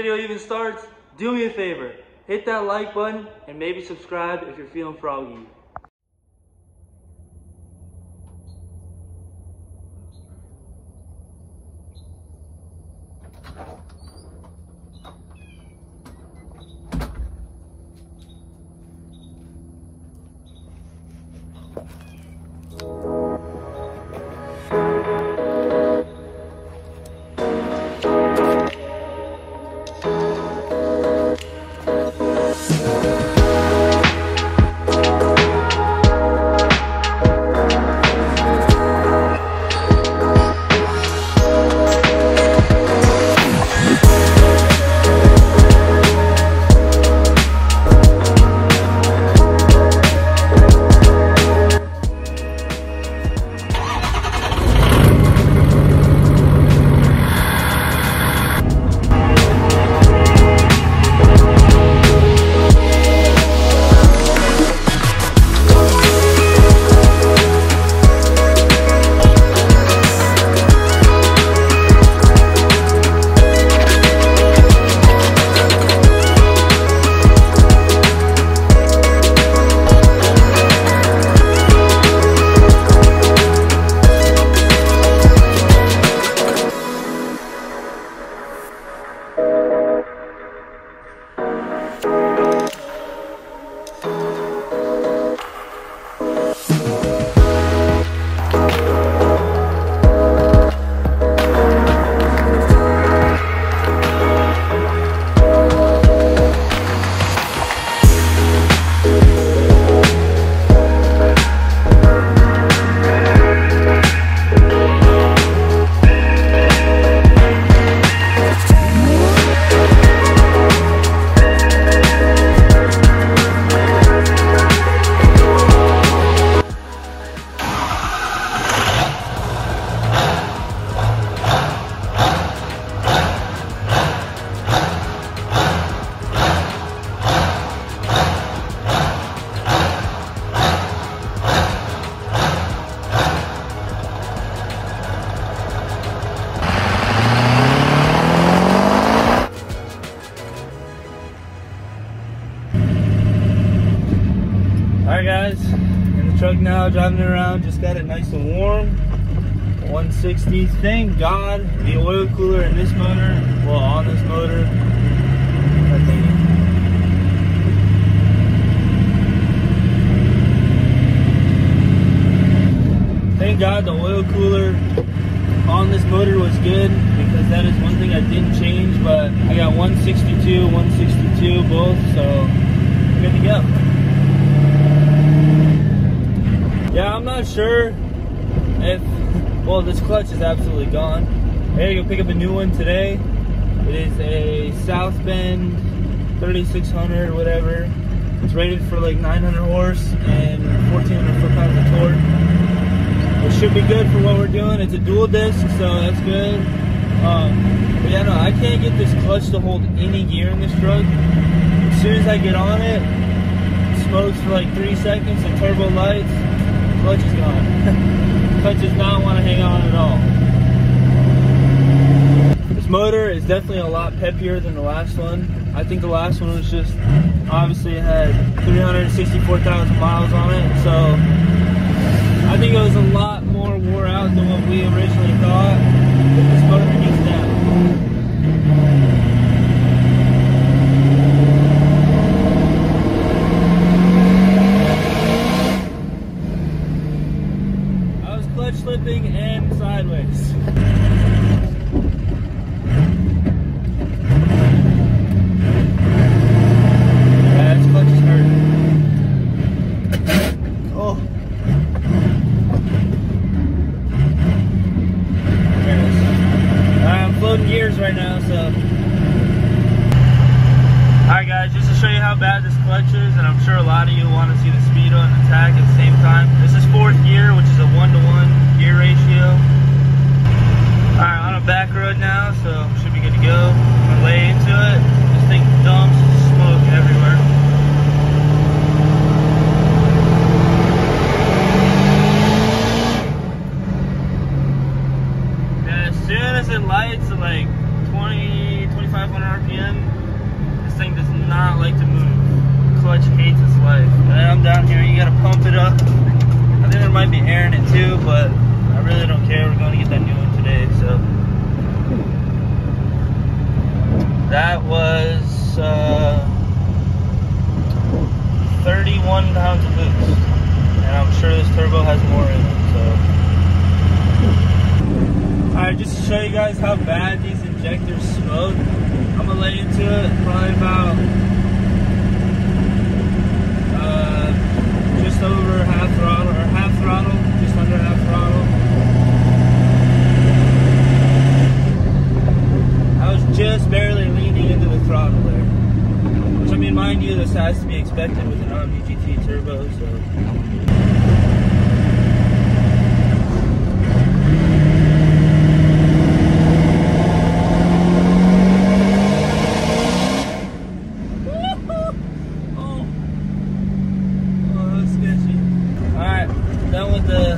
Video even starts, do me a favor. Hit that like button and maybe subscribe if you're feeling froggy. Alright guys, in the truck now, driving around, just got it nice and warm. 160, thank God the oil cooler in this motor, well on this motor. Thank God the oil cooler on this motor was good because that is one thing I didn't change, but I got 162, 162 both, so good to go. Yeah, I'm not sure if, well, this clutch is absolutely gone. I gotta go pick up a new one today. It is a South Bend 3600, whatever. It's rated for like 900 horse and 1400 foot-pounds of torque. It should be good for what we're doing. It's a dual disc, so that's good. Um, but yeah, no, I can't get this clutch to hold any gear in this truck. As soon as I get on it, it smokes for like three seconds, the turbo lights, clutch is gone. clutch does not want to hang on at all. This motor is definitely a lot peppier than the last one. I think the last one was just, obviously had 364,000 miles on it, so I think it was a lot more wore out than what we originally thought. But this motor gets down. Clutch slipping and sideways. Hurting. Oh. I'm floating gears right now, so. Alright guys, just to show you how bad this clutch is, and I'm sure a lot of you want to see the speedo and the tach at the same time. This is fourth gear, which is a one-to-one gear ratio. Alright, on a back road now, so should be good to go. I'm gonna lay into it. This thing dumps smoke everywhere. Yeah, as soon as it lights at like 20, 25 2,500 RPM. This thing does not like to move. Clutch hates its life. And I'm down here, you gotta pump it up. I think there it too, but I really don't care. We're going to get that new one today, so. That was uh, 31 pounds of boost. And I'm sure this turbo has more in it, so. Alright, just to show you guys how bad these injectors smoke, I'm gonna lay into it probably about uh, just over half throttle, or half throttle, just under throttle. I was just barely leaning into the throttle there. Which I mean, mind you, this has to be expected with an Omni GT turbo, so. Oh. Oh, that's sketchy. Alright, done with the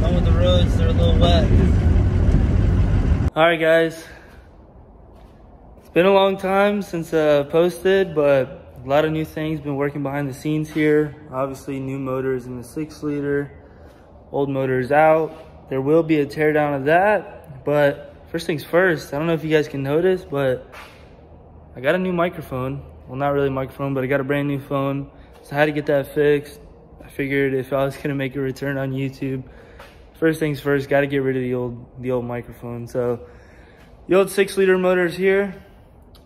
done with the roads, they're a little wet. Alright guys. It's been a long time since uh posted, but a lot of new things been working behind the scenes here. Obviously new motors in the six liter. Old motors out. There will be a teardown of that, but first things first, I don't know if you guys can notice, but I got a new microphone. Well, not really microphone, but I got a brand new phone. So I had to get that fixed. I figured if I was gonna make a return on YouTube, first things first, got to get rid of the old the old microphone. So the old six liter motors here.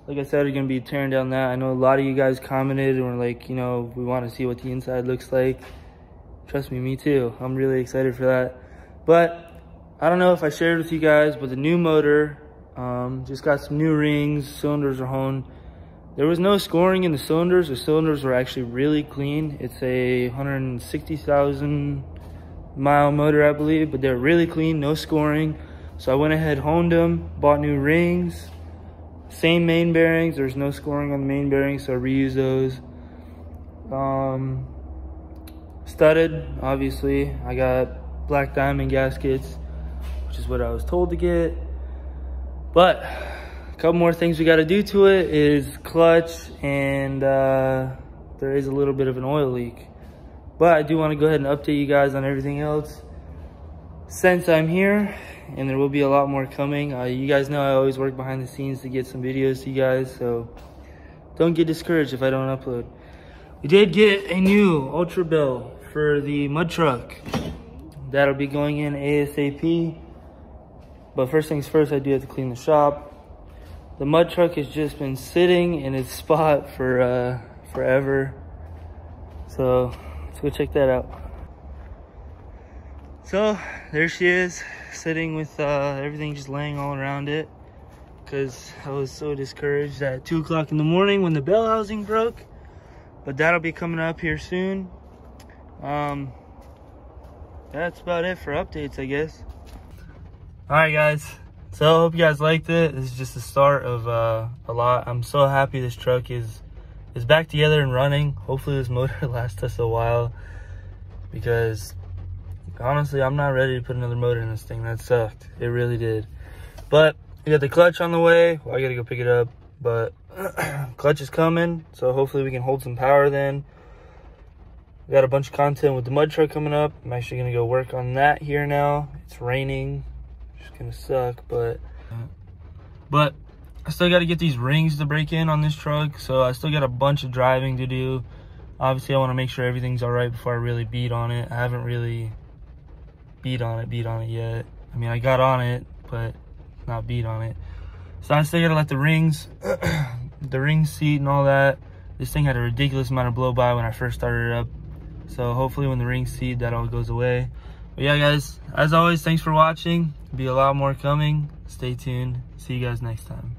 Like I said, we're gonna be tearing down that. I know a lot of you guys commented and were like, you know, we want to see what the inside looks like. Trust me, me too. I'm really excited for that. But I don't know if I shared with you guys, but the new motor um, just got some new rings. Cylinders are honed. There was no scoring in the cylinders. The cylinders were actually really clean. It's a 160,000 mile motor, I believe, but they're really clean, no scoring. So I went ahead, honed them, bought new rings, same main bearings. There's no scoring on the main bearings, so I reuse those. Um, studded, obviously. I got black diamond gaskets, which is what I was told to get. But a couple more things we got to do to it is clutch and uh, there is a little bit of an oil leak. But I do want to go ahead and update you guys on everything else since I'm here and there will be a lot more coming. Uh, you guys know I always work behind the scenes to get some videos to you guys, so don't get discouraged if I don't upload. We did get a new Ultra Bell for the mud truck. That'll be going in ASAP. But first things first, I do have to clean the shop. The mud truck has just been sitting in its spot for uh, forever. So let's go check that out. So there she is, sitting with uh, everything just laying all around it. Because I was so discouraged at 2 o'clock in the morning when the bell housing broke. But that'll be coming up here soon. Um, that's about it for updates, I guess. Alright guys, so I hope you guys liked it. This is just the start of uh, a lot. I'm so happy this truck is is back together and running. Hopefully this motor lasts us a while because honestly I'm not ready to put another motor in this thing. That sucked. It really did. But we got the clutch on the way. Well, I gotta go pick it up. But clutch is coming, so hopefully we can hold some power then. We got a bunch of content with the mud truck coming up. I'm actually gonna go work on that here now. It's raining just gonna suck, but but I still got to get these rings to break in on this truck, so I still got a bunch of driving to do. Obviously, I want to make sure everything's all right before I really beat on it. I haven't really beat on it, beat on it yet. I mean, I got on it, but not beat on it. So I still got to let the rings, the ring seat and all that. This thing had a ridiculous amount of blow by when I first started it up. So hopefully when the ring seat, that all goes away. But yeah, guys, as always, thanks for watching. Be a lot more coming. Stay tuned. See you guys next time.